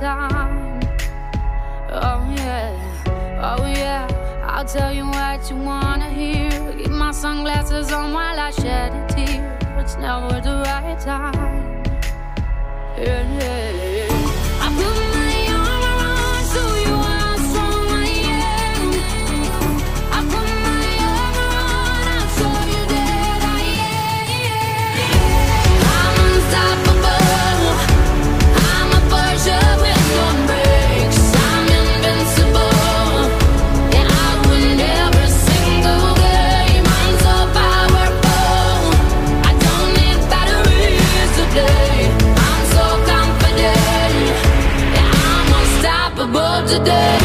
time. Oh yeah, oh yeah. I'll tell you what you wanna hear. Keep my sunglasses on while I shed a tear. It's never the right time. Yeah, yeah, today.